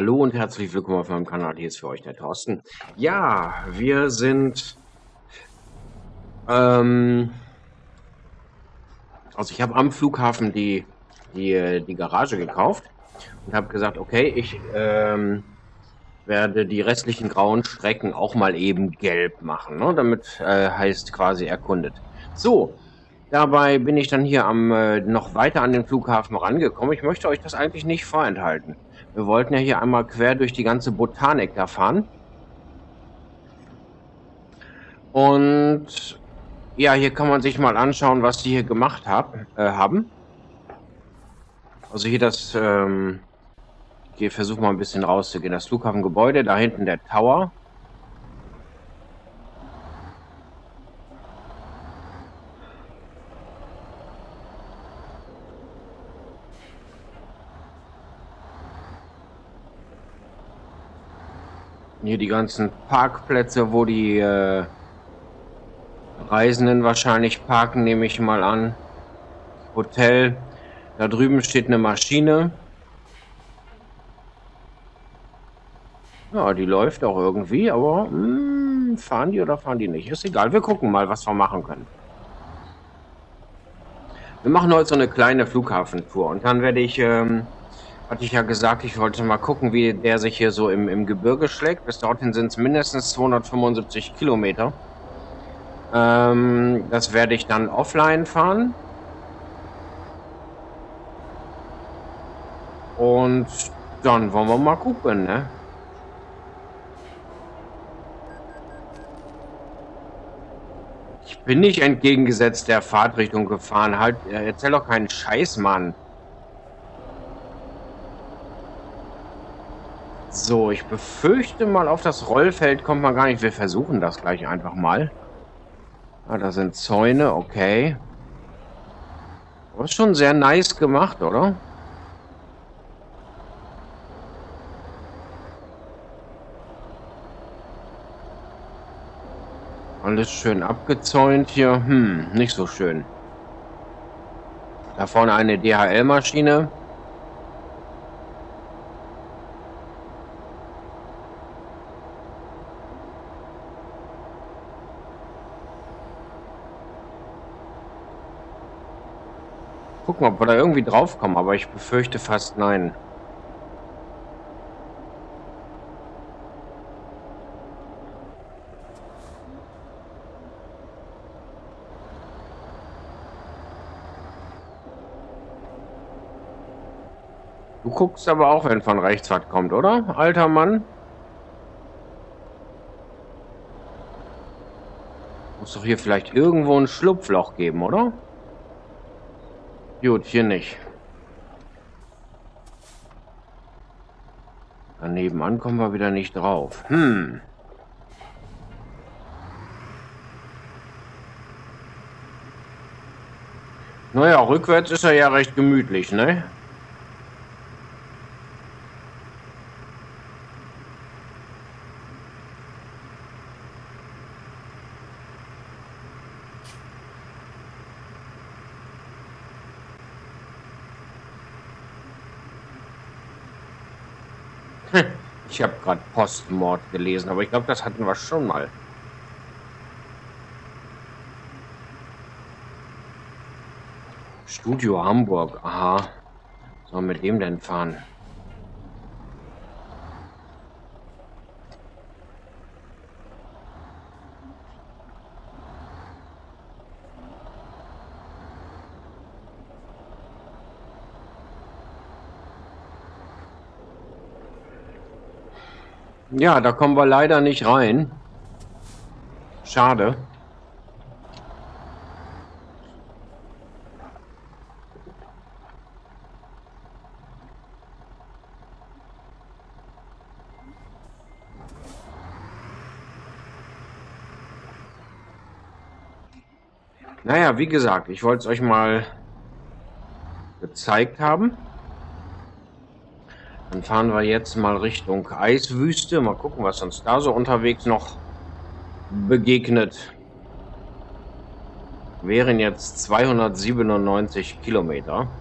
Hallo und herzlich willkommen auf meinem Kanal. Hier ist für euch der Thorsten. Ja, wir sind. Ähm, also ich habe am Flughafen die, die, die Garage gekauft und habe gesagt, okay, ich ähm, werde die restlichen grauen Strecken auch mal eben gelb machen. Ne? Damit äh, heißt quasi erkundet. So, Dabei bin ich dann hier am äh, noch weiter an den Flughafen rangekommen. Ich möchte euch das eigentlich nicht vorenthalten. Wir wollten ja hier einmal quer durch die ganze Botanik da fahren. Und ja, hier kann man sich mal anschauen, was die hier gemacht hab, äh, haben. Also hier das, ähm, hier versuchen wir ein bisschen rauszugehen. Das Flughafengebäude, da hinten der Tower. Hier die ganzen Parkplätze, wo die äh, Reisenden wahrscheinlich parken, nehme ich mal an. Hotel. Da drüben steht eine Maschine. Ja, die läuft auch irgendwie, aber mh, hm, fahren die oder fahren die nicht? Ist egal, wir gucken mal, was wir machen können. Wir machen heute so eine kleine Flughafentour und dann werde ich ähm, hatte ich ja gesagt, ich wollte mal gucken, wie der sich hier so im, im Gebirge schlägt. Bis dorthin sind es mindestens 275 Kilometer. Ähm, das werde ich dann offline fahren. Und dann wollen wir mal gucken, ne? Ich bin nicht entgegengesetzt der Fahrtrichtung gefahren. Halt, erzähl doch keinen Scheiß, Mann. So, ich befürchte mal, auf das Rollfeld kommt man gar nicht. Wir versuchen das gleich einfach mal. Ah, da sind Zäune, okay. Das ist schon sehr nice gemacht, oder? Alles schön abgezäunt hier. Hm, nicht so schön. Da vorne eine DHL-Maschine. Gucken, ob wir da irgendwie draufkommen, aber ich befürchte fast nein. Du guckst aber auch, wenn von rechts was kommt, oder, alter Mann? Muss doch hier vielleicht irgendwo ein Schlupfloch geben, oder? Gut, hier nicht. Daneben an kommen wir wieder nicht drauf. Hm. Naja, rückwärts ist er ja recht gemütlich, ne? Ich habe gerade Postmord gelesen, aber ich glaube, das hatten wir schon mal. Studio Hamburg, aha. Sollen wir mit dem denn fahren? Ja, da kommen wir leider nicht rein. Schade. Naja, wie gesagt, ich wollte es euch mal gezeigt haben. Fahren wir jetzt mal Richtung Eiswüste. Mal gucken, was uns da so unterwegs noch begegnet. Wären jetzt 297 Kilometer.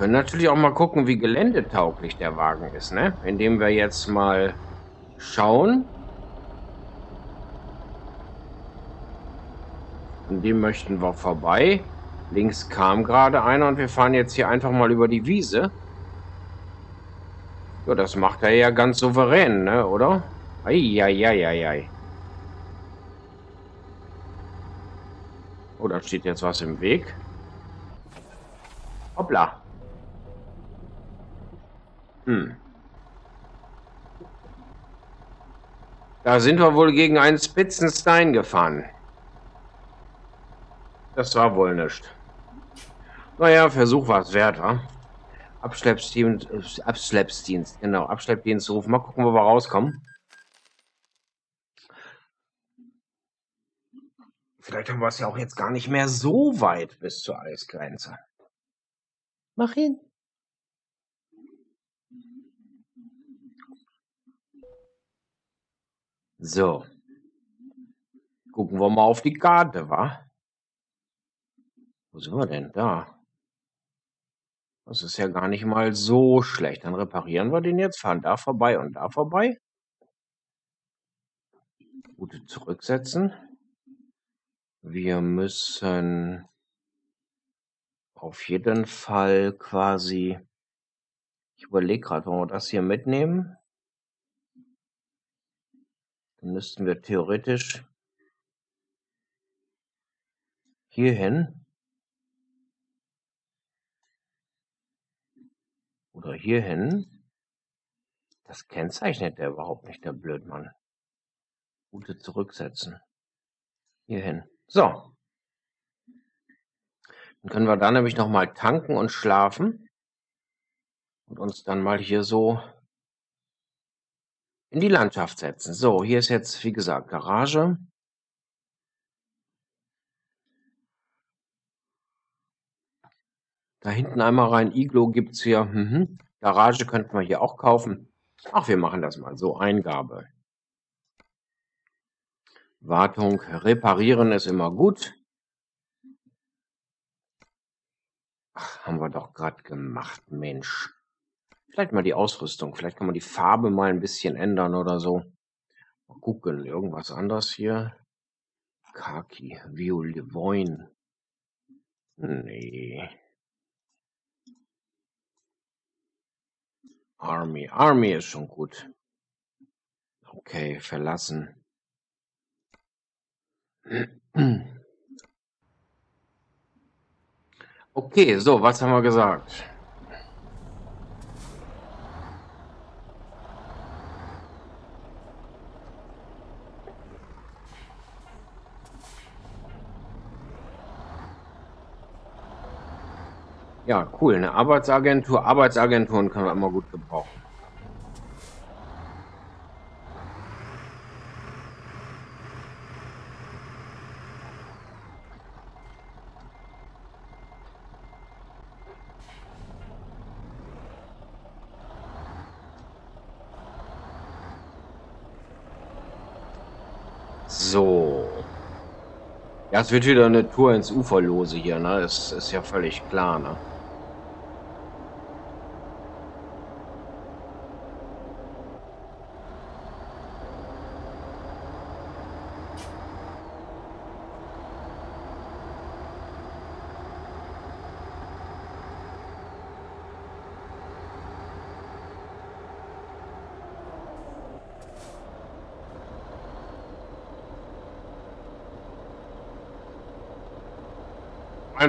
Können natürlich auch mal gucken, wie geländetauglich der Wagen ist, ne? Indem wir jetzt mal schauen. An dem möchten wir vorbei. Links kam gerade einer und wir fahren jetzt hier einfach mal über die Wiese. Ja, das macht er ja ganz souverän, ne, oder? Eieieiei. Oh, da steht jetzt was im Weg. Hoppla. Hm. Da sind wir wohl gegen einen spitzen Stein gefahren. Das war wohl nicht. Naja, Versuch war es wert, wa? Abschleppdienst, äh, Abschleppdienst, genau, Abschleppdienst rufen. Mal gucken, wo wir rauskommen. Vielleicht haben wir es ja auch jetzt gar nicht mehr so weit bis zur Eisgrenze. Mach hin. So. Gucken wir mal auf die Karte, wa? Wo sind wir denn? Da. Das ist ja gar nicht mal so schlecht. Dann reparieren wir den jetzt, fahren da vorbei und da vorbei. Route zurücksetzen. Wir müssen auf jeden Fall quasi ich überlege gerade, wollen wir das hier mitnehmen? Dann müssten wir theoretisch hierhin oder hierhin. Das kennzeichnet der überhaupt nicht, der Blödmann. Route zurücksetzen. Hierhin. So. Dann können wir da nämlich nochmal tanken und schlafen und uns dann mal hier so in die Landschaft setzen. So, hier ist jetzt, wie gesagt, Garage. Da hinten einmal rein. Iglo gibt es hier. Mhm. Garage könnten wir hier auch kaufen. Ach, wir machen das mal so. Eingabe. Wartung. Reparieren ist immer gut. Ach, haben wir doch gerade gemacht, Mensch. Vielleicht mal die Ausrüstung. Vielleicht kann man die Farbe mal ein bisschen ändern oder so. Mal gucken. Irgendwas anderes hier. Kaki. Violevoin. Nee. Army. Army ist schon gut. Okay, verlassen. Okay, so, was haben wir gesagt? Ja, cool. Eine Arbeitsagentur. Arbeitsagenturen kann man immer gut gebrauchen. So. Ja, es wird wieder eine Tour ins Uferlose hier, ne? Das ist ja völlig klar, ne?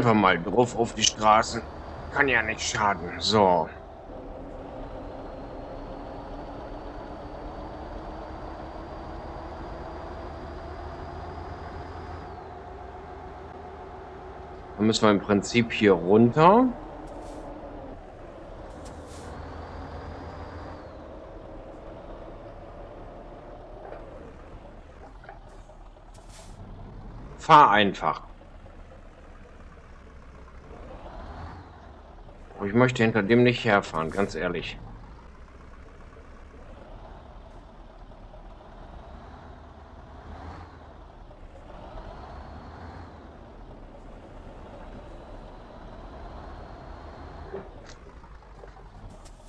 Einfach mal drauf auf die Straßen. Kann ja nicht schaden. So. Dann müssen wir im Prinzip hier runter. Fahr einfach. Aber ich möchte hinter dem nicht herfahren, ganz ehrlich.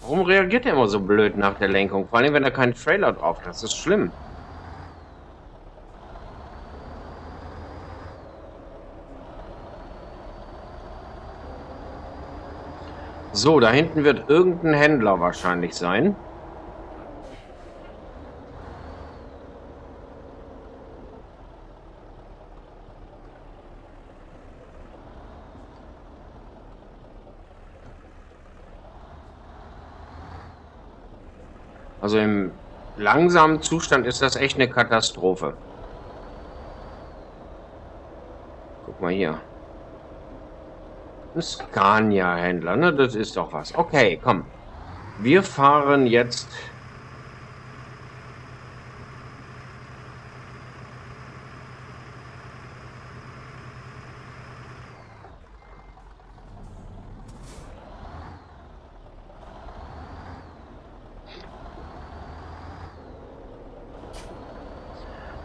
Warum reagiert er immer so blöd nach der Lenkung? Vor allem, wenn er keinen Trailer drauf hat. Das ist schlimm. So, da hinten wird irgendein Händler wahrscheinlich sein. Also im langsamen Zustand ist das echt eine Katastrophe. Guck mal hier. Scania-Händler, ne? Das ist doch was. Okay, komm. Wir fahren jetzt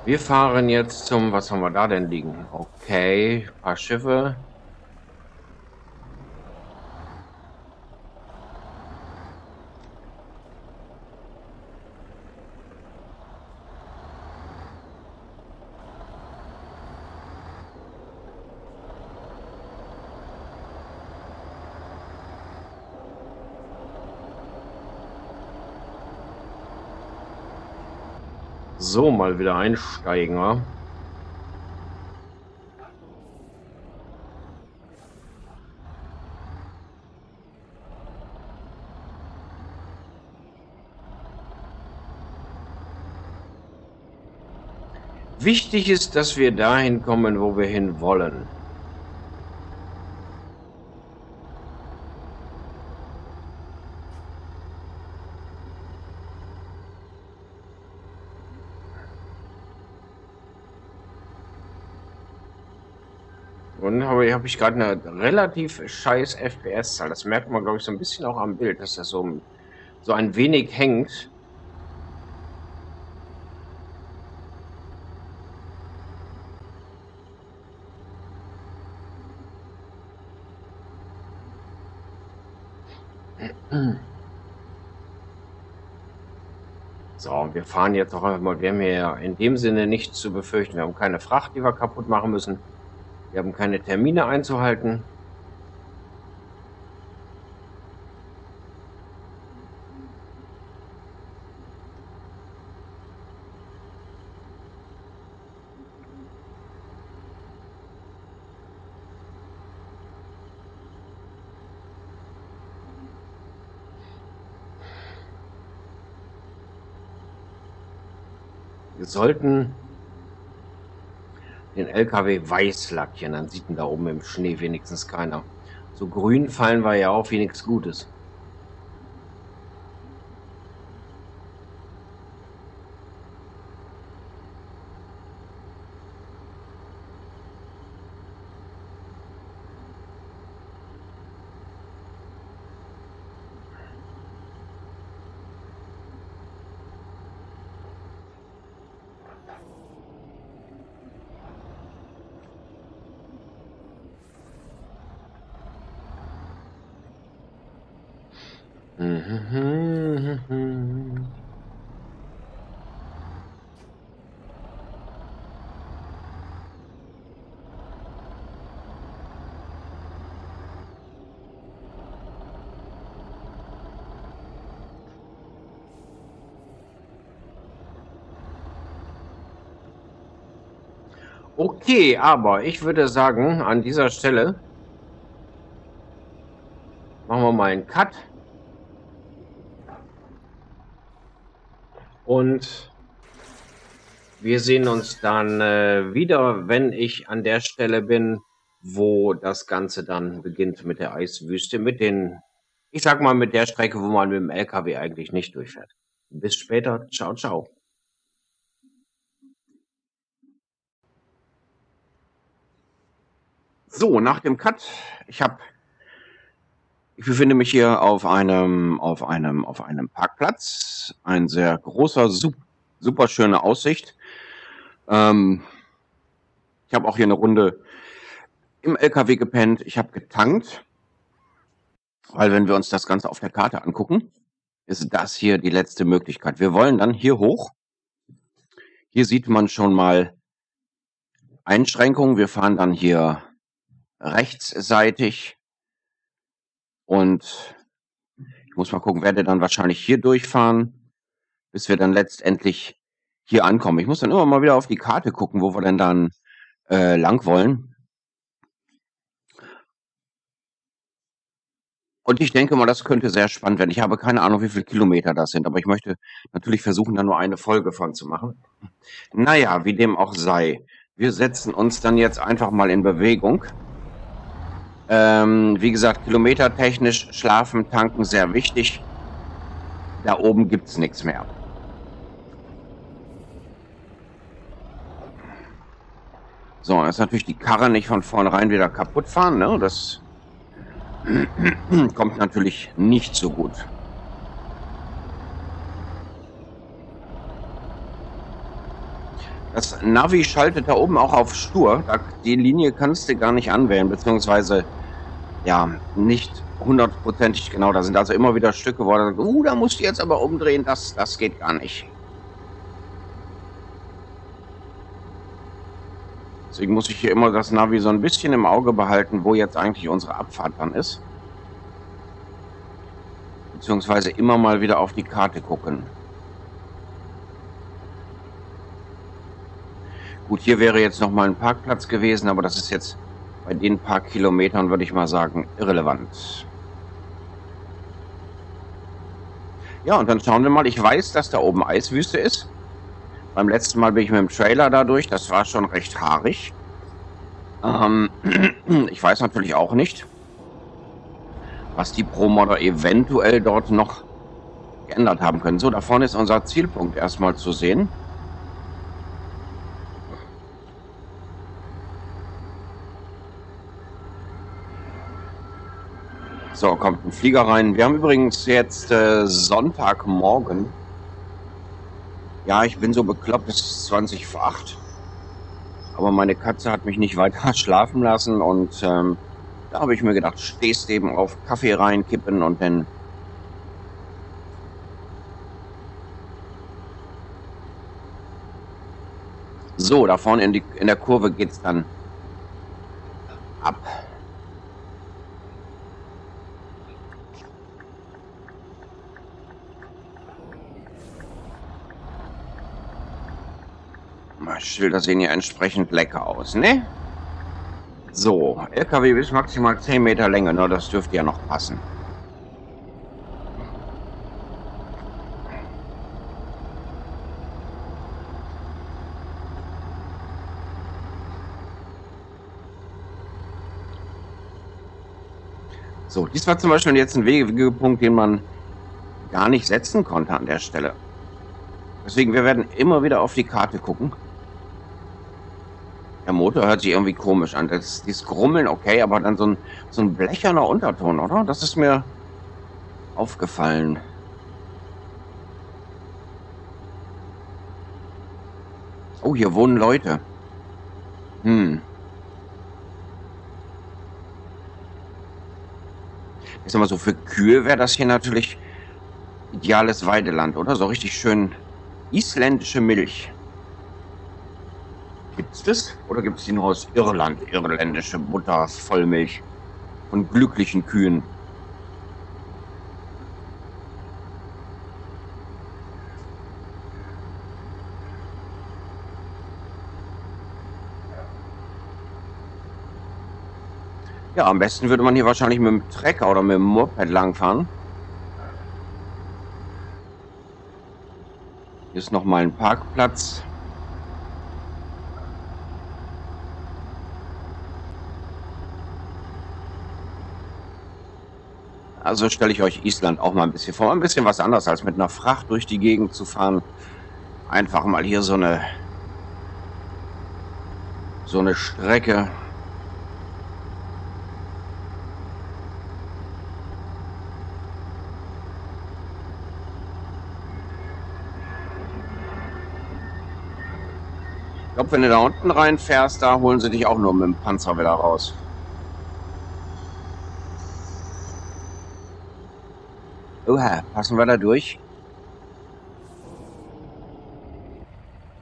Wir fahren jetzt zum, was haben wir da denn liegen? Okay, paar Schiffe. So, mal wieder einsteigen, wa? Wichtig ist, dass wir dahin kommen, wo wir hin wollen. Und habe, habe ich gerade eine relativ scheiß FPS-Zahl. Das merkt man, glaube ich, so ein bisschen auch am Bild, dass das so, so ein wenig hängt. So, wir fahren jetzt auch einfach mal. Wir haben hier in dem Sinne nichts zu befürchten. Wir haben keine Fracht, die wir kaputt machen müssen. Wir haben keine Termine einzuhalten. Wir sollten den LKW weiß lackieren. Dann sieht man da oben im Schnee wenigstens keiner. So grün fallen wir ja auf wie nichts Gutes. Okay, aber ich würde sagen, an dieser Stelle machen wir mal einen Cut. Und wir sehen uns dann äh, wieder, wenn ich an der Stelle bin, wo das Ganze dann beginnt mit der Eiswüste, mit den, ich sag mal, mit der Strecke, wo man mit dem LKW eigentlich nicht durchfährt. Bis später. Ciao, ciao. So, nach dem Cut, ich habe, ich befinde mich hier auf einem, auf einem, auf einem Parkplatz. Ein sehr großer, super schöne Aussicht. Ähm, ich habe auch hier eine Runde im LKW gepennt. Ich habe getankt, weil wenn wir uns das Ganze auf der Karte angucken, ist das hier die letzte Möglichkeit. Wir wollen dann hier hoch. Hier sieht man schon mal Einschränkungen. Wir fahren dann hier rechtsseitig und ich muss mal gucken, werde dann wahrscheinlich hier durchfahren, bis wir dann letztendlich hier ankommen. Ich muss dann immer mal wieder auf die Karte gucken, wo wir denn dann äh, lang wollen. Und ich denke mal, das könnte sehr spannend werden. Ich habe keine Ahnung, wie viele Kilometer das sind, aber ich möchte natürlich versuchen, da nur eine Folge von zu machen. Naja, wie dem auch sei. Wir setzen uns dann jetzt einfach mal in Bewegung. Ähm, wie gesagt, kilometertechnisch, schlafen, tanken, sehr wichtig. Da oben gibt's nichts mehr. So, jetzt natürlich die Karre nicht von vornherein wieder kaputt fahren, ne? Das kommt natürlich nicht so gut. Das Navi schaltet da oben auch auf stur. Die Linie kannst du gar nicht anwählen, beziehungsweise ja, nicht hundertprozentig genau. Da sind also immer wieder Stücke, wo er uh, da musst du jetzt aber umdrehen, das, das geht gar nicht. Deswegen muss ich hier immer das Navi so ein bisschen im Auge behalten, wo jetzt eigentlich unsere Abfahrt dann ist. Beziehungsweise immer mal wieder auf die Karte gucken. Gut, hier wäre jetzt noch mal ein Parkplatz gewesen, aber das ist jetzt bei den paar Kilometern, würde ich mal sagen, irrelevant. Ja, und dann schauen wir mal. Ich weiß, dass da oben Eiswüste ist. Beim letzten Mal bin ich mit dem Trailer dadurch. Das war schon recht haarig. Ähm, ich weiß natürlich auch nicht, was die Pro-Modder eventuell dort noch geändert haben können. So, da vorne ist unser Zielpunkt erstmal zu sehen. So, kommt ein Flieger rein. Wir haben übrigens jetzt äh, Sonntagmorgen. Ja, ich bin so bekloppt, es ist 20 vor 8. Aber meine Katze hat mich nicht weiter schlafen lassen und ähm, da habe ich mir gedacht, stehst eben auf Kaffee reinkippen und dann So, da vorne in, die, in der Kurve geht es dann ab. Schilder sehen ja entsprechend lecker aus, ne? So, LKW bis maximal 10 Meter Länge, ne? Das dürfte ja noch passen. So, dies war zum Beispiel jetzt ein Wegepunkt, den man gar nicht setzen konnte an der Stelle. Deswegen, wir werden immer wieder auf die Karte gucken. Der Motor hört sich irgendwie komisch an. Das, dieses Grummeln, okay, aber dann so ein, so ein blecherner Unterton, oder? Das ist mir aufgefallen. Oh, hier wohnen Leute. Hm. Ich sag mal so, für Kühe wäre das hier natürlich ideales Weideland, oder? So richtig schön isländische Milch. Gibt's das? Oder gibt es die nur aus Irland? Irländische Butter, Vollmilch von glücklichen Kühen. Ja, am besten würde man hier wahrscheinlich mit dem Trecker oder mit dem Moped langfahren. Hier ist noch mal ein Parkplatz. Also stelle ich euch Island auch mal ein bisschen vor. Ein bisschen was anderes als mit einer Fracht durch die Gegend zu fahren. Einfach mal hier so eine so eine Strecke. Ich glaube, wenn du da unten reinfährst, da holen sie dich auch nur mit dem Panzer wieder raus. Oha, passen wir da durch?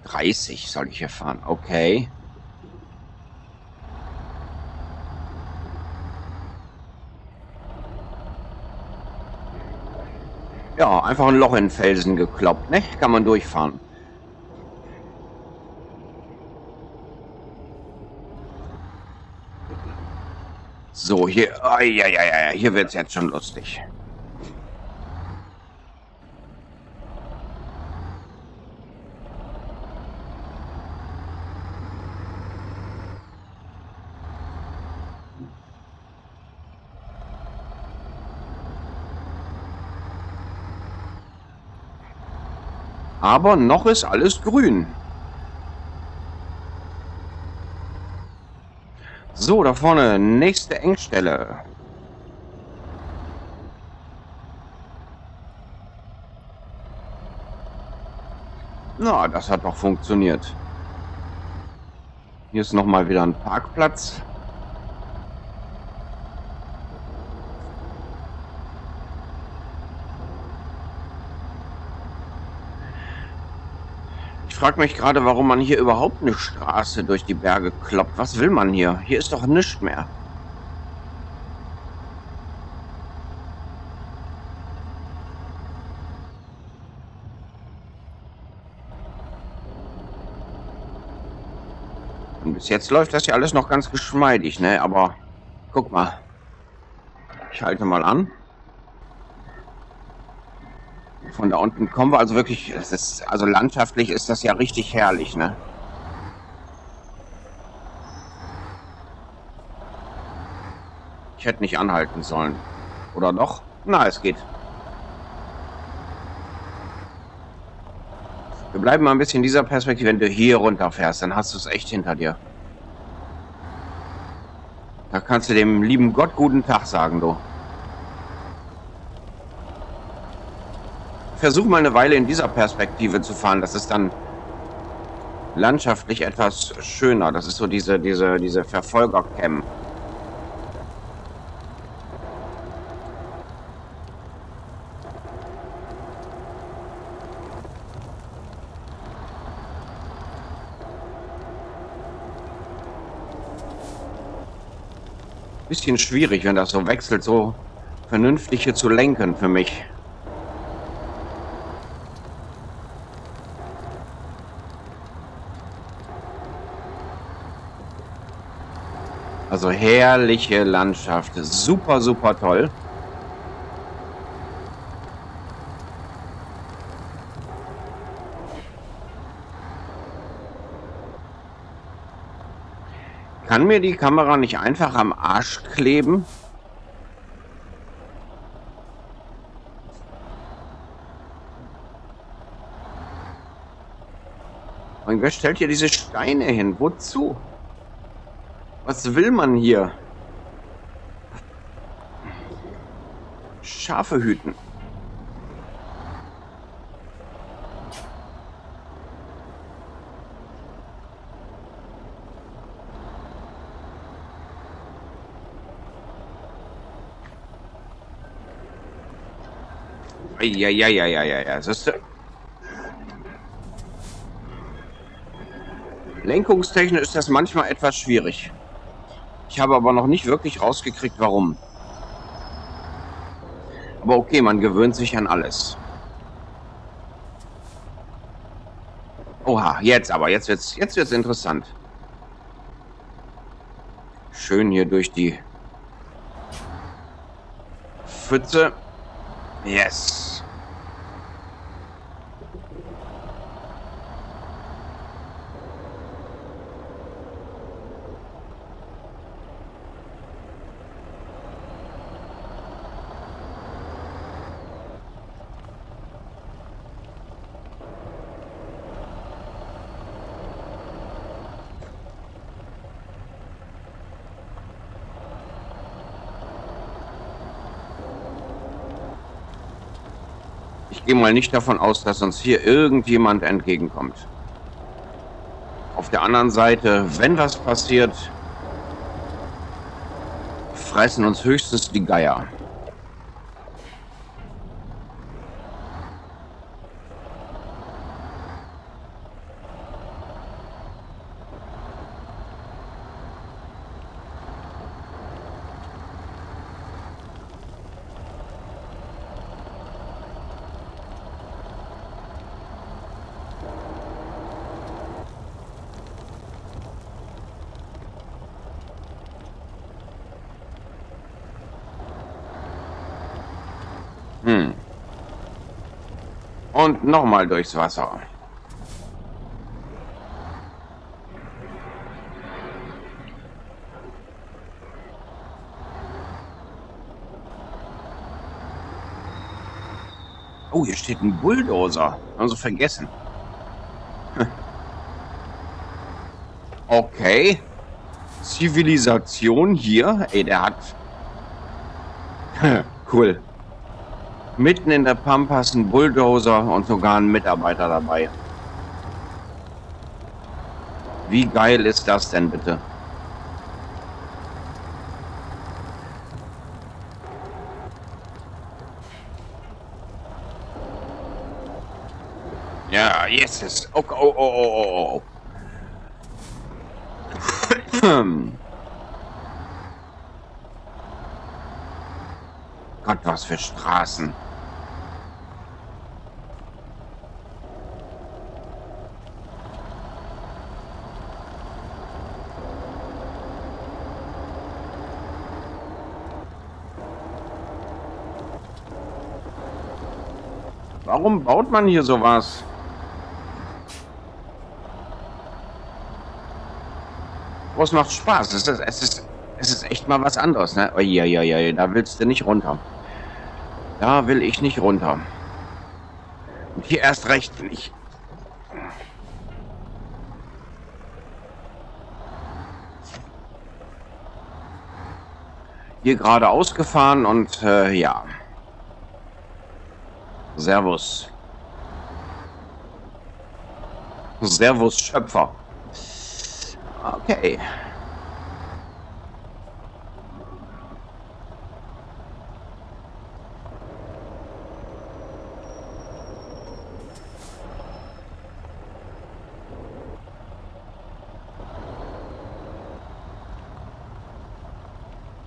30 soll ich hier fahren. Okay. Ja, einfach ein Loch in den Felsen gekloppt, ne? Kann man durchfahren. So, hier, ja, ja, ja, hier wird es jetzt schon lustig. Aber noch ist alles grün. So, da vorne, nächste Engstelle. Na, das hat doch funktioniert. Hier ist noch mal wieder ein Parkplatz. Ich frage mich gerade, warum man hier überhaupt eine Straße durch die Berge kloppt. Was will man hier? Hier ist doch nichts mehr. Und bis jetzt läuft das ja alles noch ganz geschmeidig, ne? Aber guck mal. Ich halte mal an. Von da unten kommen wir also wirklich, ist, also landschaftlich ist das ja richtig herrlich, ne? Ich hätte nicht anhalten sollen. Oder doch? Na, es geht. Wir bleiben mal ein bisschen in dieser Perspektive. Wenn du hier runterfährst, dann hast du es echt hinter dir. Da kannst du dem lieben Gott guten Tag sagen, du. Versuche mal eine Weile in dieser Perspektive zu fahren. Das ist dann landschaftlich etwas schöner. Das ist so diese, diese, diese Verfolgercam. Bisschen schwierig, wenn das so wechselt, so vernünftig hier zu lenken für mich. Also herrliche Landschaft. Super, super toll. Kann mir die Kamera nicht einfach am Arsch kleben? Und wer stellt hier diese Steine hin? Wozu? Was will man hier? Schafe hüten. Eieieiei, siehst du? Lenkungstechnisch ist das manchmal etwas schwierig. Ich habe aber noch nicht wirklich rausgekriegt, warum. Aber okay, man gewöhnt sich an alles. Oha, jetzt aber, jetzt wird's, jetzt wird's interessant. Schön hier durch die Pfütze. Yes. Ich gehe mal nicht davon aus, dass uns hier irgendjemand entgegenkommt. Auf der anderen Seite, wenn was passiert, fressen uns höchstens die Geier. Nochmal durchs Wasser. Oh, hier steht ein Bulldozer. Also vergessen. Okay. Zivilisation hier. Ey, der hat... cool. Mitten in der Pampas ein Bulldozer und sogar ein Mitarbeiter dabei. Wie geil ist das denn bitte? Ja, yes, yes. Oh, oh, oh, oh, oh. Gott, was für Straßen. Warum baut man hier sowas? Es macht Spaß. Es ist, es ist, es ist echt mal was anderes, ne? Ja, ja, ja, da willst du nicht runter. Da will ich nicht runter. Und hier erst recht nicht. Hier gerade ausgefahren und äh, ja. Servus. Servus Schöpfer. Okay.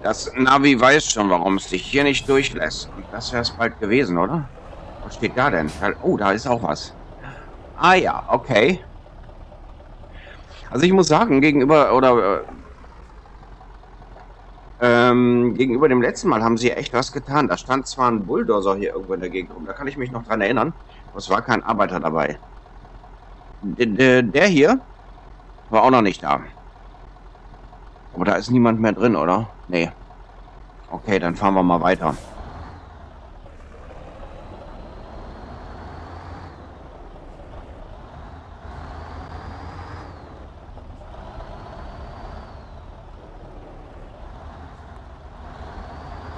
Das Navi weiß schon, warum es dich hier nicht durchlässt. Und das wäre es bald gewesen, oder? Was steht da denn? Oh, da ist auch was. Ah ja, okay. Also ich muss sagen, gegenüber oder äh, ähm, gegenüber dem letzten Mal haben sie echt was getan. Da stand zwar ein Bulldozer hier irgendwo in der Gegend rum, da kann ich mich noch dran erinnern. Aber es war kein Arbeiter dabei. D der hier war auch noch nicht da. Aber da ist niemand mehr drin, oder? Nee. Okay, dann fahren wir mal weiter.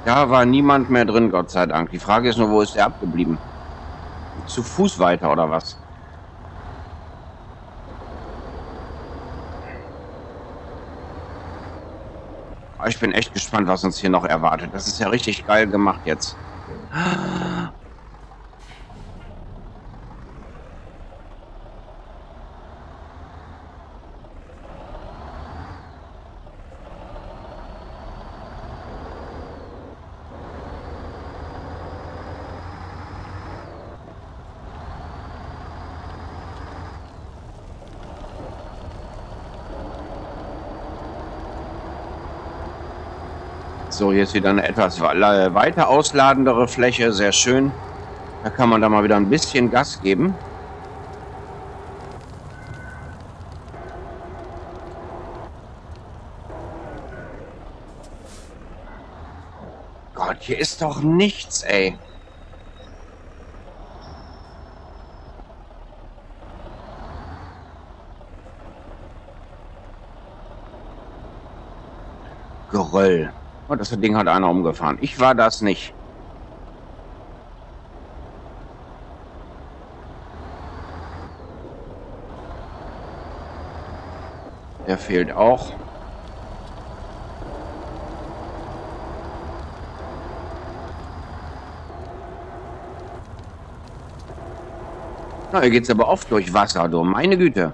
Da war niemand mehr drin, Gott sei Dank. Die Frage ist nur, wo ist der abgeblieben? Zu Fuß weiter oder was? Ich bin echt gespannt, was uns hier noch erwartet. Das ist ja richtig geil gemacht jetzt. So, hier ist wieder eine etwas weiter ausladendere Fläche. Sehr schön. Da kann man da mal wieder ein bisschen Gas geben. Gott, hier ist doch nichts, ey. Geröll. Oh, das Ding hat einer umgefahren. Ich war das nicht. Der fehlt auch. Na, hier geht's aber oft durch Wasser, du. Meine Güte.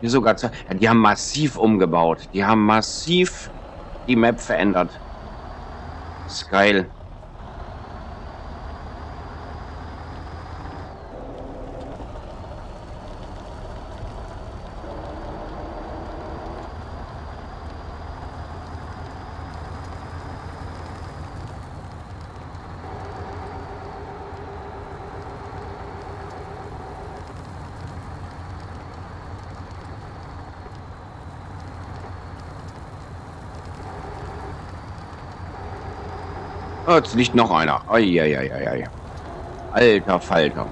Hier sogar, die haben massiv umgebaut. Die haben massiv die Map verändert. Das ist geil. Jetzt liegt noch einer. Eieieiei. Alter Falter.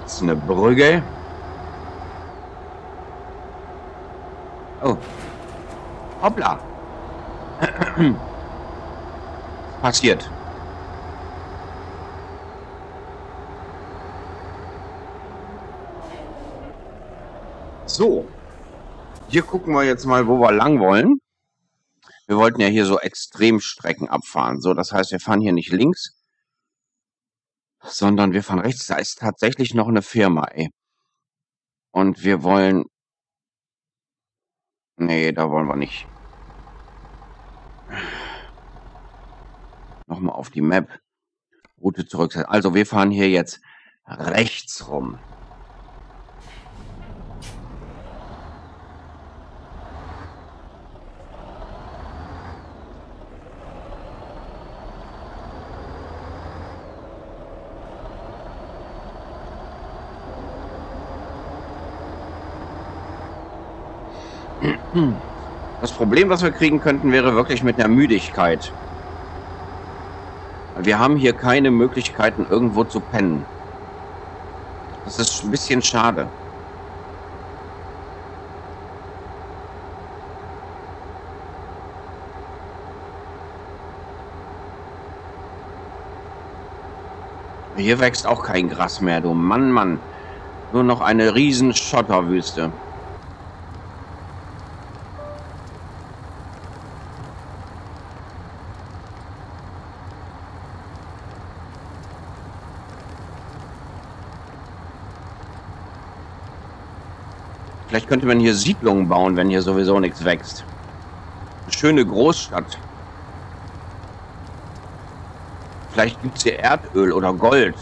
Jetzt eine Brücke. Oh. Hoppla. Passiert. So. Hier gucken wir jetzt mal, wo wir lang wollen. Wir wollten ja hier so Extremstrecken abfahren. So, das heißt, wir fahren hier nicht links, sondern wir fahren rechts. Da ist tatsächlich noch eine Firma, ey. Und wir wollen... Nee, da wollen wir nicht. Nochmal auf die Map. Route zurück. Also wir fahren hier jetzt rechts rum. Das Problem, was wir kriegen könnten, wäre wirklich mit der Müdigkeit. Wir haben hier keine Möglichkeiten, irgendwo zu pennen. Das ist ein bisschen schade. Hier wächst auch kein Gras mehr, du Mann, Mann. Nur noch eine riesen Schotterwüste. Vielleicht könnte man hier Siedlungen bauen, wenn hier sowieso nichts wächst. Eine schöne Großstadt. Vielleicht gibt es hier Erdöl oder Gold.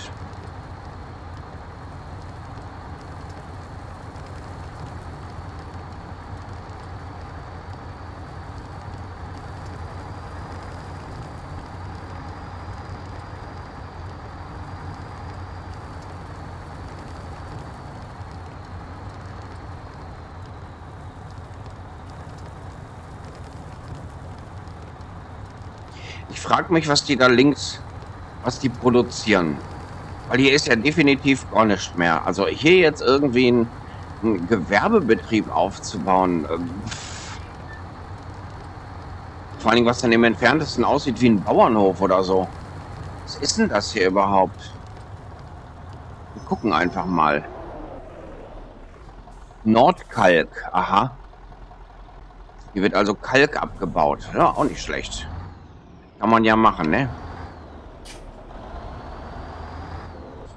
Ich frage mich, was die da links, was die produzieren. Weil hier ist ja definitiv gar nichts mehr. Also hier jetzt irgendwie ein, ein Gewerbebetrieb aufzubauen. Ähm, vor allem, was dann im Entferntesten aussieht wie ein Bauernhof oder so. Was ist denn das hier überhaupt? Wir gucken einfach mal. Nordkalk, aha. Hier wird also Kalk abgebaut. Ja, auch nicht schlecht. Kann man ja machen, ne?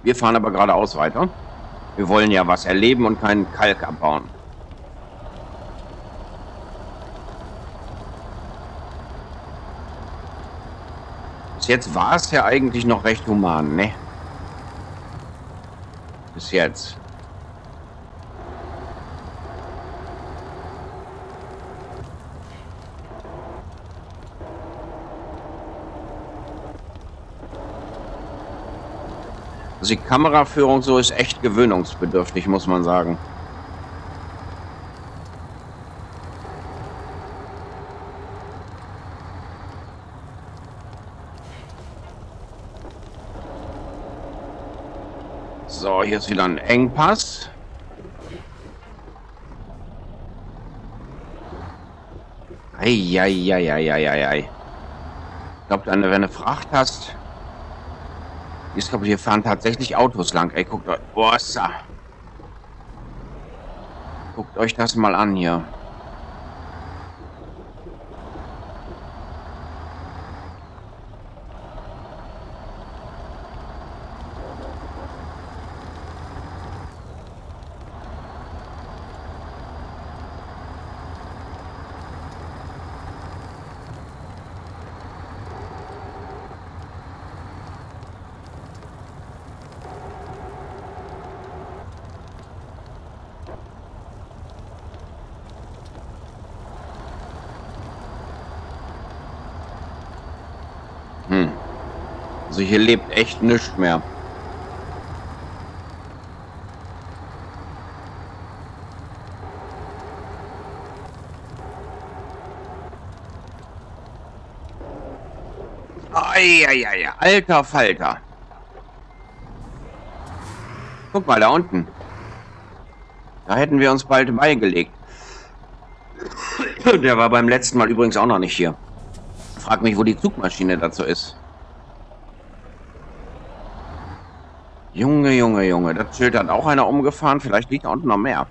Wir fahren aber geradeaus weiter. Wir wollen ja was erleben und keinen Kalk abbauen. Bis jetzt war es ja eigentlich noch recht human, ne? Bis jetzt. Also die Kameraführung so ist echt gewöhnungsbedürftig, muss man sagen. So, hier ist wieder ein Engpass. Eieieiei. Ich glaube, wenn du Fracht hast, ich glaube, hier fahren tatsächlich Autos lang. Ey, guckt euch. Boah, Guckt euch das mal an hier. Also hier lebt echt nichts mehr. Eieiei, alter Falter. Guck mal, da unten. Da hätten wir uns bald beigelegt. Der war beim letzten Mal übrigens auch noch nicht hier. Frag mich, wo die Zugmaschine dazu ist. Junge, Junge, Junge. Das Schild hat auch einer umgefahren. Vielleicht liegt da unten noch mehr.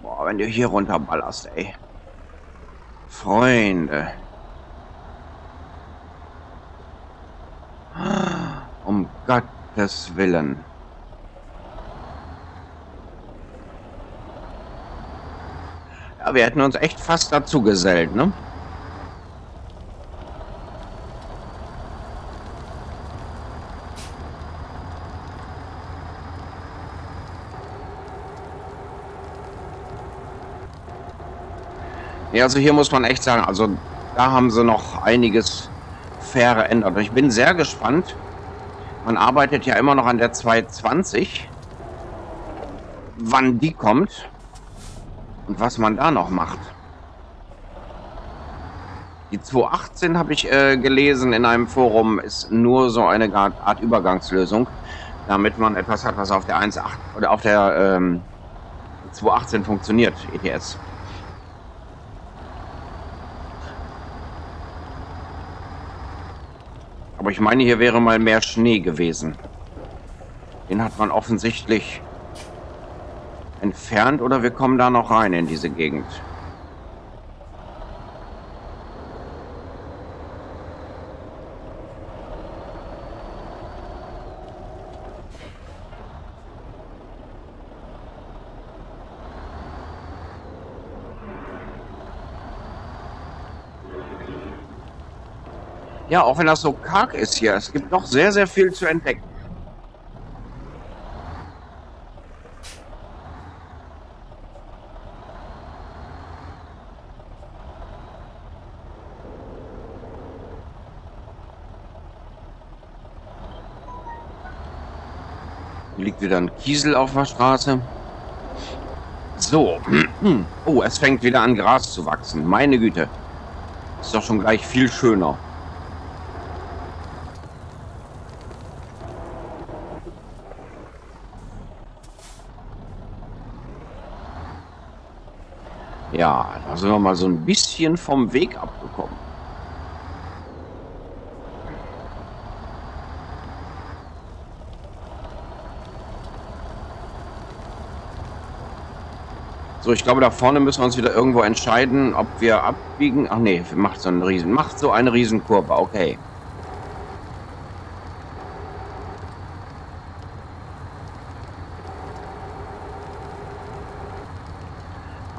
Boah, wenn du hier runterballerst, ey. Freunde. Um Gottes Willen. Ja, wir hätten uns echt fast dazu gesellt, ne? Ja, also hier muss man echt sagen, also da haben sie noch einiges verändert. Ich bin sehr gespannt. Man arbeitet ja immer noch an der 220. Wann die kommt und was man da noch macht. Die 218 habe ich äh, gelesen in einem Forum, ist nur so eine Art Übergangslösung, damit man etwas hat, was auf der 1.8 oder auf der ähm, 218 funktioniert, ETS. Aber ich meine, hier wäre mal mehr Schnee gewesen. Den hat man offensichtlich entfernt oder wir kommen da noch rein in diese Gegend. Ja, auch wenn das so karg ist hier, es gibt noch sehr, sehr viel zu entdecken. Liegt wieder ein Kiesel auf der Straße. So. Oh, es fängt wieder an Gras zu wachsen. Meine Güte. Ist doch schon gleich viel schöner. Ja, da sind wir mal so ein bisschen vom Weg abgekommen. So, ich glaube, da vorne müssen wir uns wieder irgendwo entscheiden, ob wir abbiegen. Ach nee, macht so einen Riesen, macht so eine Riesenkurve, okay.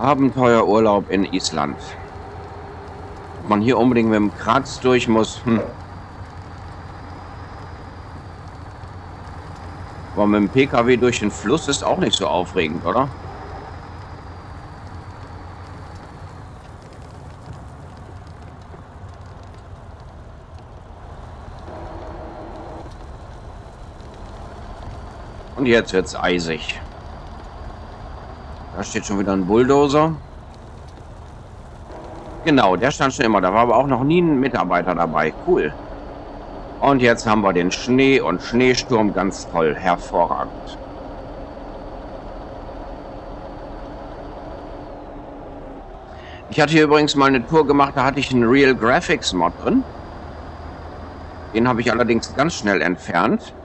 Abenteuerurlaub in Island. Ob man hier unbedingt mit dem Kratz durch muss, hm. Aber mit dem PKW durch den Fluss ist auch nicht so aufregend, oder? Und jetzt wird's eisig. Steht schon wieder ein Bulldozer. Genau, der stand schon immer. Da war aber auch noch nie ein Mitarbeiter dabei. Cool. Und jetzt haben wir den Schnee und Schneesturm. Ganz toll. Hervorragend. Ich hatte hier übrigens mal eine Tour gemacht, da hatte ich einen Real Graphics Mod drin. Den habe ich allerdings ganz schnell entfernt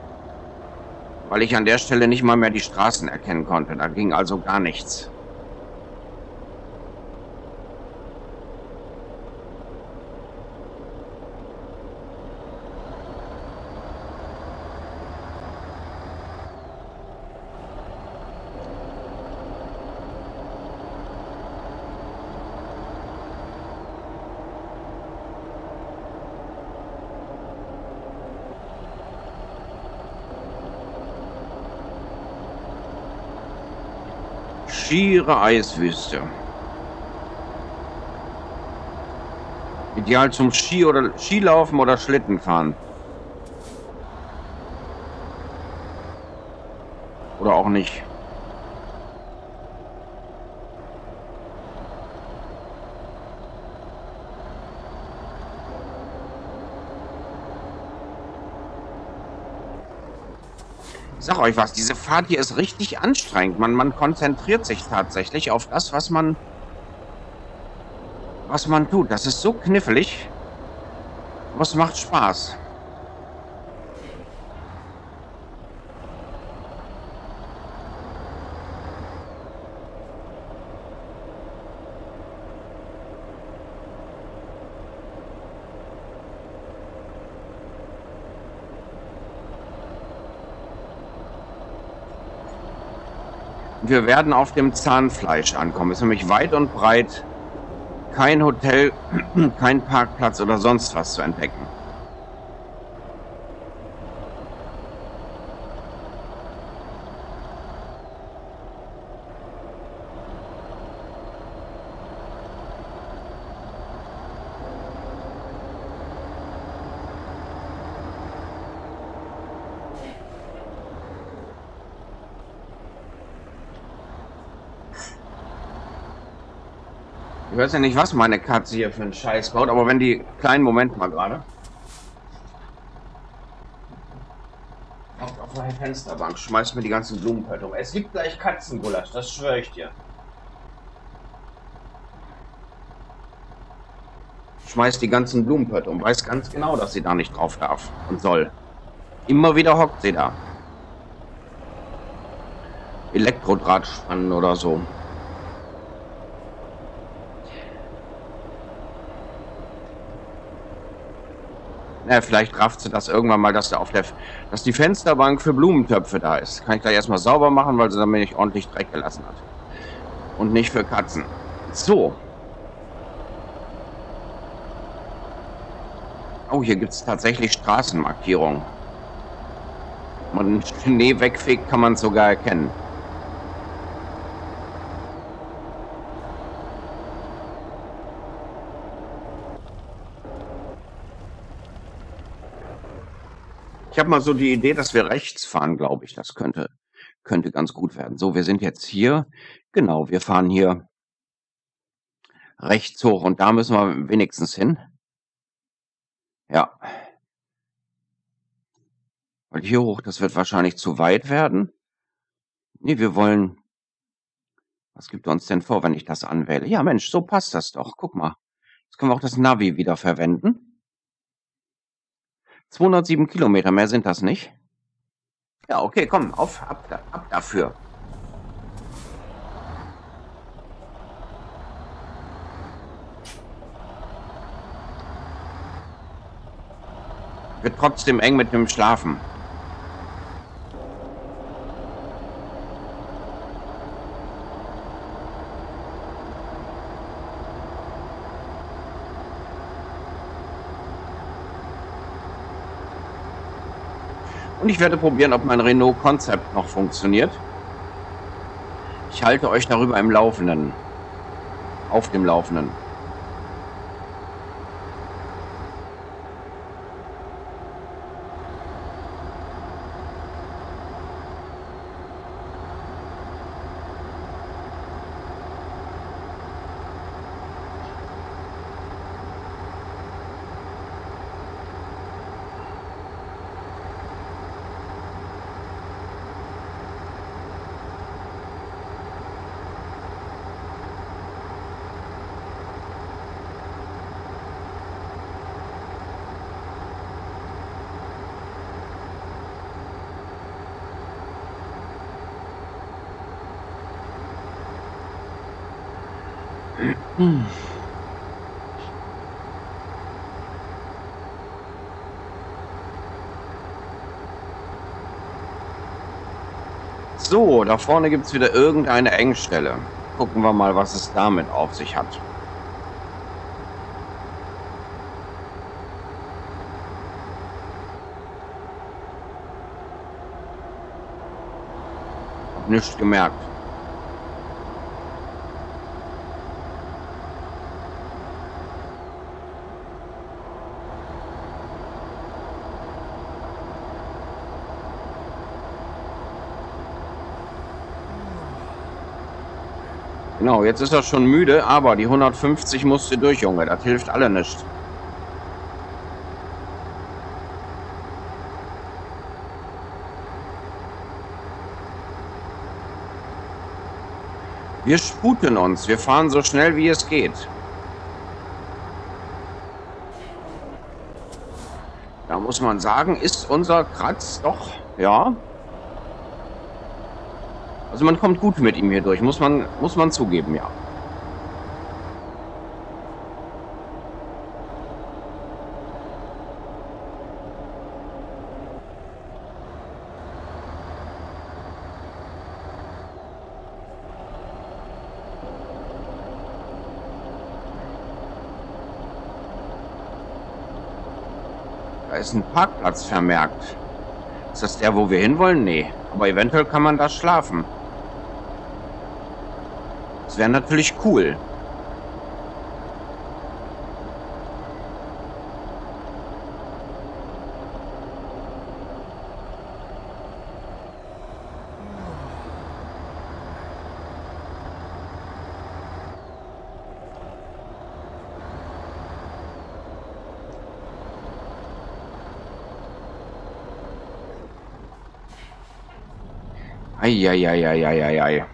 weil ich an der Stelle nicht mal mehr die Straßen erkennen konnte. Da ging also gar nichts. Schiere Eiswüste. Ideal zum Ski oder Skilaufen oder Schlittenfahren. Oder auch nicht. Sag euch was, diese Fahrt hier ist richtig anstrengend. Man, man konzentriert sich tatsächlich auf das, was man, was man tut. Das ist so knifflig. Aber es macht Spaß. Wir werden auf dem Zahnfleisch ankommen. Es ist nämlich weit und breit kein Hotel, kein Parkplatz oder sonst was zu entdecken. Weiß ja nicht, was meine Katze hier für einen Scheiß baut, aber wenn die... Kleinen Moment mal gerade. Auf, auf der Fensterbank schmeißt mir die ganzen Blumenpötte um. Es gibt gleich Katzengulasch, das schwöre ich dir. Schmeißt die ganzen Blumenpötte um. Weiß ganz genau, dass sie da nicht drauf darf und soll. Immer wieder hockt sie da. Elektrodraht spannen oder so. Ja, vielleicht rafft sie das irgendwann mal, dass, da auf der, dass die Fensterbank für Blumentöpfe da ist. Kann ich gleich erstmal sauber machen, weil sie damit nicht ordentlich Dreck gelassen hat. Und nicht für Katzen. So. Oh, hier gibt es tatsächlich Straßenmarkierungen. Wenn man Schnee wegfegt, kann man es sogar erkennen. Ich habe mal so die Idee, dass wir rechts fahren, glaube ich. Das könnte, könnte ganz gut werden. So, wir sind jetzt hier. Genau, wir fahren hier rechts hoch und da müssen wir wenigstens hin. Ja. Weil hier hoch, das wird wahrscheinlich zu weit werden. Nee, wir wollen... Was gibt uns denn vor, wenn ich das anwähle? Ja, Mensch, so passt das doch. Guck mal. Jetzt können wir auch das Navi wieder verwenden. 207 Kilometer, mehr sind das nicht. Ja, okay, komm, auf, ab, ab dafür. Wird trotzdem eng mit dem Schlafen. Und ich werde probieren, ob mein Renault Concept noch funktioniert. Ich halte euch darüber im Laufenden. Auf dem Laufenden. So, da vorne gibt es wieder irgendeine Engstelle. Gucken wir mal, was es damit auf sich hat. Nichts gemerkt. Genau, jetzt ist er schon müde, aber die 150 musste durch, Junge. Das hilft alle nicht. Wir sputen uns. Wir fahren so schnell, wie es geht. Da muss man sagen, ist unser Kratz doch, ja, also man kommt gut mit ihm hier durch, muss man, muss man zugeben, ja. ist ein Parkplatz vermerkt. Ist das der, wo wir hinwollen? Nee. Aber eventuell kann man da schlafen. Wäre natürlich cool. Eieieiei.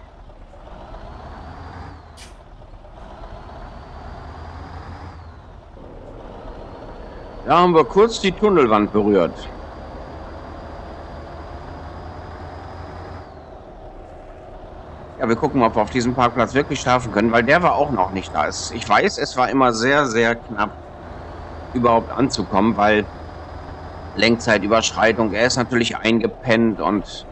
Da haben wir kurz die Tunnelwand berührt. Ja, wir gucken, ob wir auf diesem Parkplatz wirklich schlafen können, weil der war auch noch nicht da. Ich weiß, es war immer sehr, sehr knapp, überhaupt anzukommen, weil Lenkzeitüberschreitung, er ist natürlich eingepennt und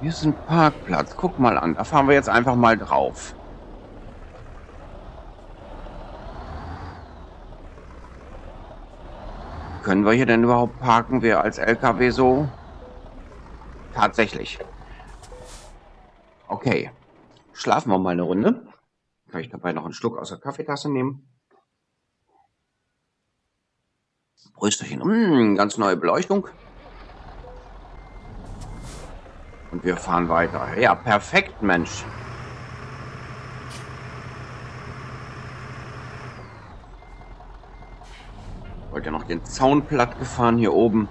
Hier ist ein Parkplatz. Guck mal an. Da fahren wir jetzt einfach mal drauf. Können wir hier denn überhaupt parken, wir als LKW so? Tatsächlich. Okay. Schlafen wir mal eine Runde. Kann ich dabei noch einen Schluck aus der Kaffeetasse nehmen? Brüsterchen. Mmh, ganz neue Beleuchtung. Und wir fahren weiter. Ja, perfekt, Mensch. Wollte noch den Zaun platt gefahren hier oben.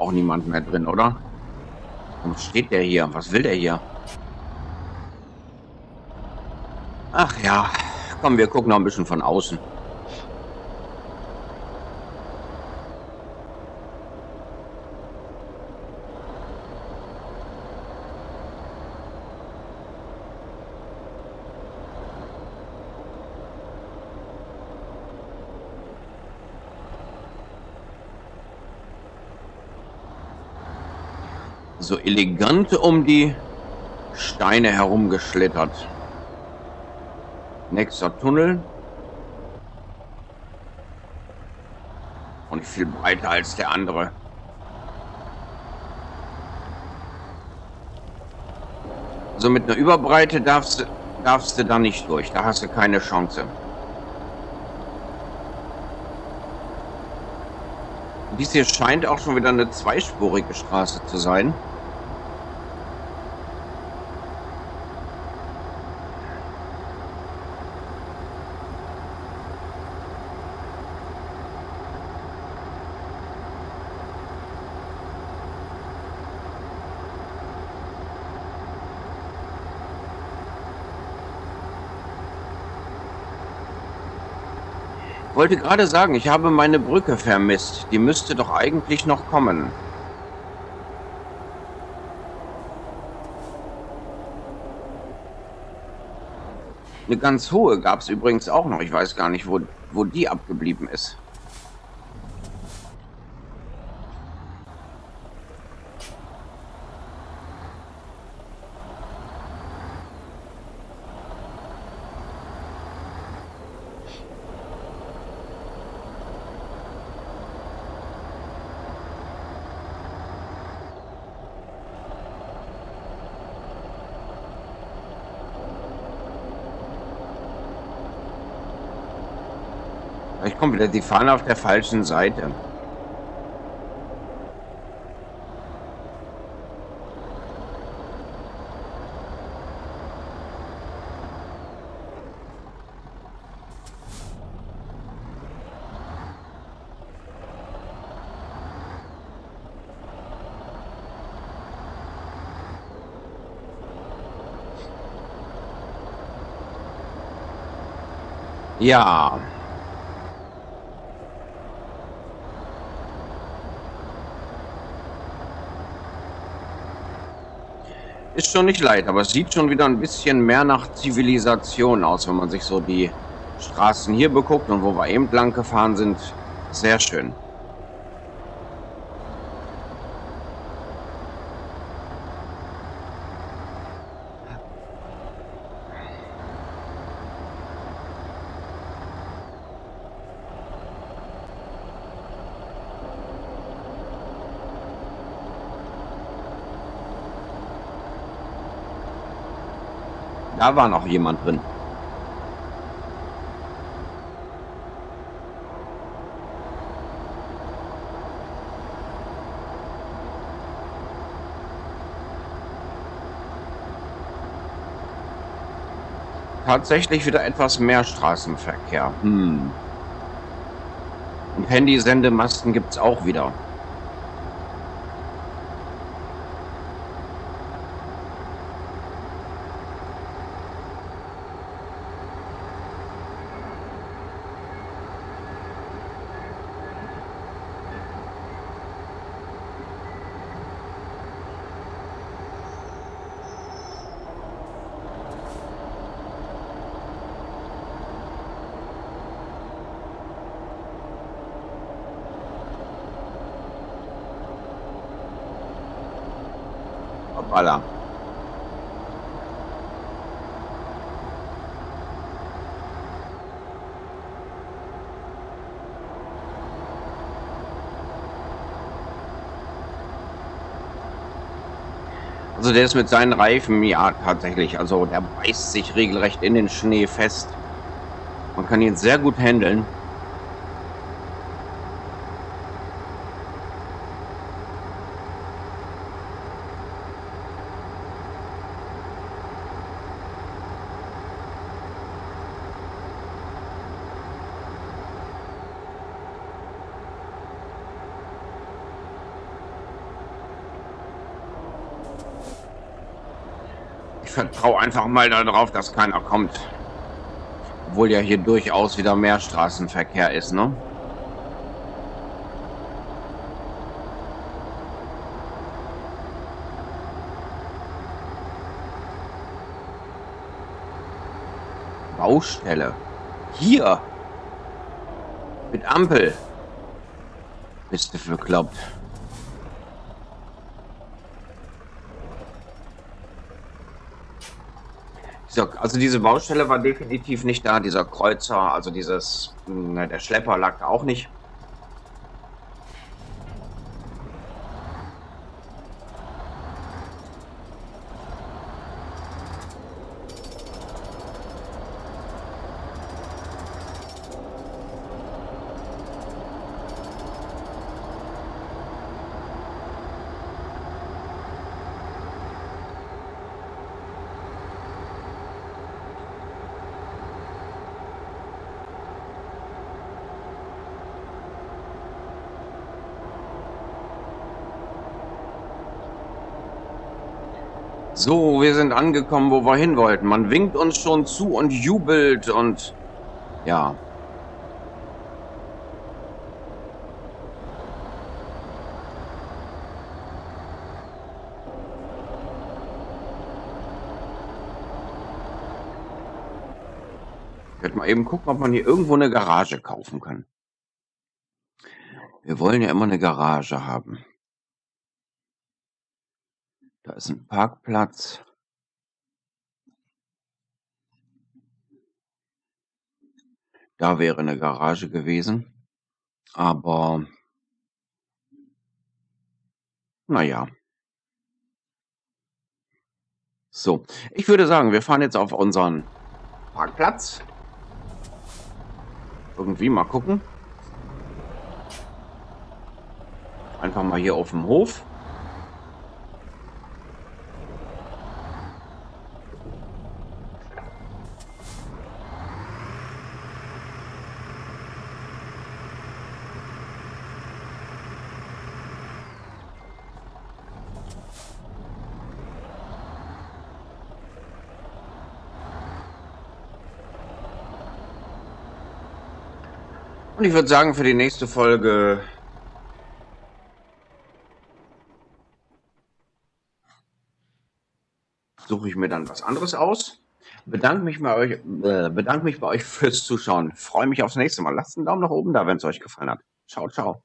auch niemand mehr drin, oder? Warum steht der hier? Was will der hier? Ach ja, komm, wir gucken noch ein bisschen von außen. so elegant um die Steine herumgeschlittert. Nächster Tunnel. Und viel breiter als der andere. Also mit einer Überbreite darfst, darfst du da nicht durch. Da hast du keine Chance. Dies hier scheint auch schon wieder eine zweispurige Straße zu sein. Wollte gerade sagen, ich habe meine Brücke vermisst. Die müsste doch eigentlich noch kommen. Eine ganz hohe gab es übrigens auch noch. Ich weiß gar nicht, wo, wo die abgeblieben ist. Wieder die Fahne auf der falschen Seite. Ja. Ist schon nicht leid, aber es sieht schon wieder ein bisschen mehr nach Zivilisation aus, wenn man sich so die Straßen hier beguckt und wo wir eben lang gefahren sind. Sehr schön. Da war noch jemand drin. Tatsächlich wieder etwas mehr Straßenverkehr. Hm. Und Handysendemasten gibt es auch wieder. Also der ist mit seinen Reifen, ja tatsächlich, also der beißt sich regelrecht in den Schnee fest. Man kann ihn sehr gut handeln. Ich vertraue einfach mal darauf, dass keiner kommt. Obwohl ja hier durchaus wieder mehr Straßenverkehr ist, ne? Baustelle. Hier. Mit Ampel. Bist du verkloppt. Also diese Baustelle war definitiv nicht da, dieser Kreuzer, also dieses, ne, der Schlepper lag da auch nicht. So, wir sind angekommen, wo wir hin wollten. Man winkt uns schon zu und jubelt und ja. Ich werde mal eben gucken, ob man hier irgendwo eine Garage kaufen kann. Wir wollen ja immer eine Garage haben. Da ist ein Parkplatz. Da wäre eine Garage gewesen. Aber naja. So, ich würde sagen, wir fahren jetzt auf unseren Parkplatz. Irgendwie mal gucken. Einfach mal hier auf dem Hof. Und ich würde sagen, für die nächste Folge suche ich mir dann was anderes aus. Bedanke mich bei euch, äh, bedanke mich bei euch fürs Zuschauen. Freue mich aufs nächste Mal. Lasst einen Daumen nach oben da, wenn es euch gefallen hat. Ciao, ciao.